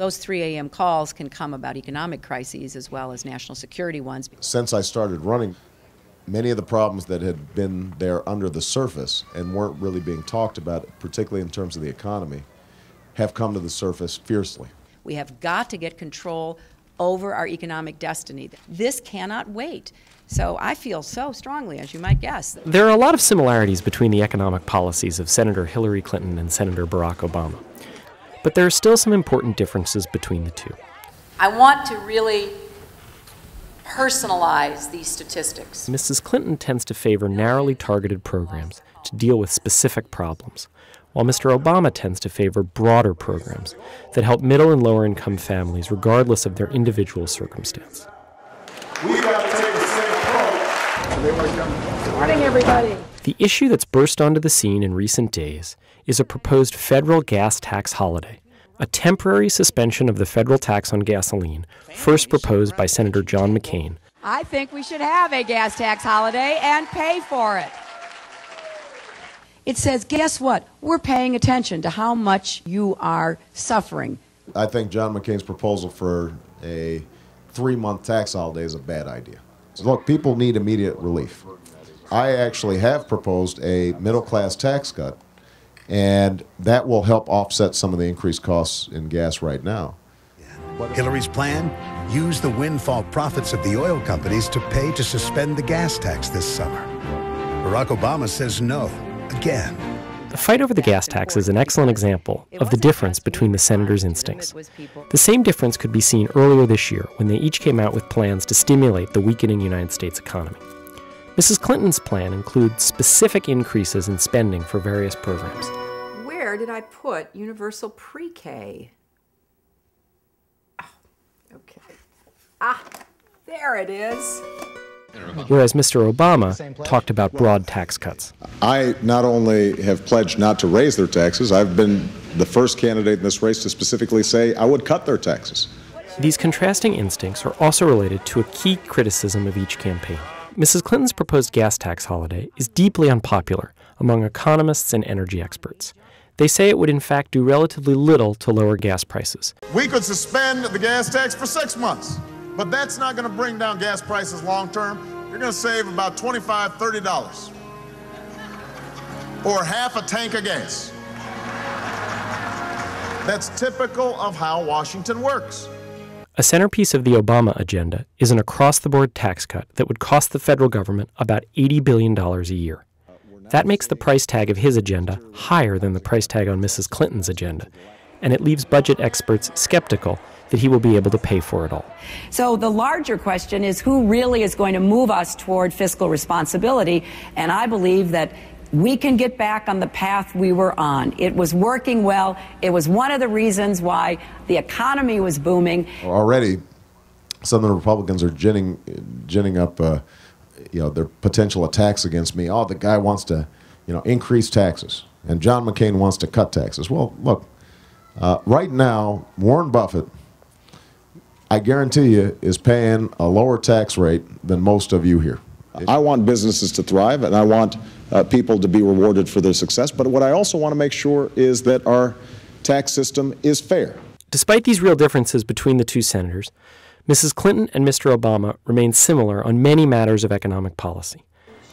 Those 3 a.m. calls can come about economic crises as well as national security ones. Since I started running, many of the problems that had been there under the surface and weren't really being talked about, particularly in terms of the economy, have come to the surface fiercely. We have got to get control over our economic destiny. This cannot wait. So I feel so strongly, as you might guess. There are a lot of similarities between the economic policies of Senator Hillary Clinton and Senator Barack Obama. But there are still some important differences between the two. I want to really personalize these statistics. Mrs. Clinton tends to favor narrowly targeted programs to deal with specific problems, while Mr. Obama tends to favor broader programs that help middle and lower income families regardless of their individual circumstance. We got to take the same approach. Good morning, everybody. The issue that's burst onto the scene in recent days is a proposed federal gas tax holiday, a temporary suspension of the federal tax on gasoline, first proposed by Senator John McCain. I think we should have a gas tax holiday and pay for it. It says, guess what? We're paying attention to how much you are suffering. I think John McCain's proposal for a three month tax holiday is a bad idea. So look, people need immediate relief. I actually have proposed a middle class tax cut, and that will help offset some of the increased costs in gas right now. Hillary's plan? Use the windfall profits of the oil companies to pay to suspend the gas tax this summer. Barack Obama says no, again. The fight over the gas tax is an excellent example of the difference between the senators' instincts. The same difference could be seen earlier this year when they each came out with plans to stimulate the weakening United States economy. Mrs. Clinton's plan includes specific increases in spending for various programs. Where did I put universal pre K? Oh, okay. Ah, there it is. Whereas Mr. Obama talked about broad tax cuts. I not only have pledged not to raise their taxes, I've been the first candidate in this race to specifically say I would cut their taxes. These contrasting instincts are also related to a key criticism of each campaign. Mrs. Clinton's proposed gas tax holiday is deeply unpopular among economists and energy experts. They say it would in fact do relatively little to lower gas prices. We could suspend the gas tax for six months, but that's not going to bring down gas prices long term. You're going to save about $25, $30 or half a tank of gas. That's typical of how Washington works. A centerpiece of the Obama agenda is an across the board tax cut that would cost the federal government about $80 billion a year. That makes the price tag of his agenda higher than the price tag on Mrs. Clinton's agenda, and it leaves budget experts skeptical that he will be able to pay for it all. So the larger question is who really is going to move us toward fiscal responsibility? And I believe that we can get back on the path we were on. It was working well. It was one of the reasons why the economy was booming. Already, some of the Republicans are ginning, ginning up, uh, you know, their potential attacks against me. Oh, the guy wants to, you know, increase taxes, and John McCain wants to cut taxes. Well, look, uh, right now, Warren Buffett, I guarantee you, is paying a lower tax rate than most of you here. I want businesses to thrive, and I want uh, people to be rewarded for their success. But what I also want to make sure is that our tax system is fair. Despite these real differences between the two senators, Mrs. Clinton and Mr. Obama remain similar on many matters of economic policy.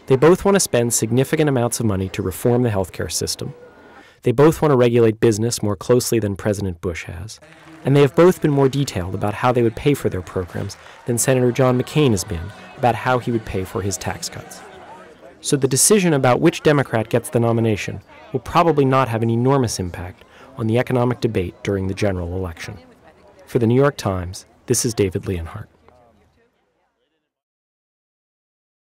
They both want to spend significant amounts of money to reform the healthcare system. They both want to regulate business more closely than President Bush has. And they have both been more detailed about how they would pay for their programs than Senator John McCain has been about how he would pay for his tax cuts. So the decision about which Democrat gets the nomination will probably not have an enormous impact on the economic debate during the general election. For the New York Times, this is David Leonhardt.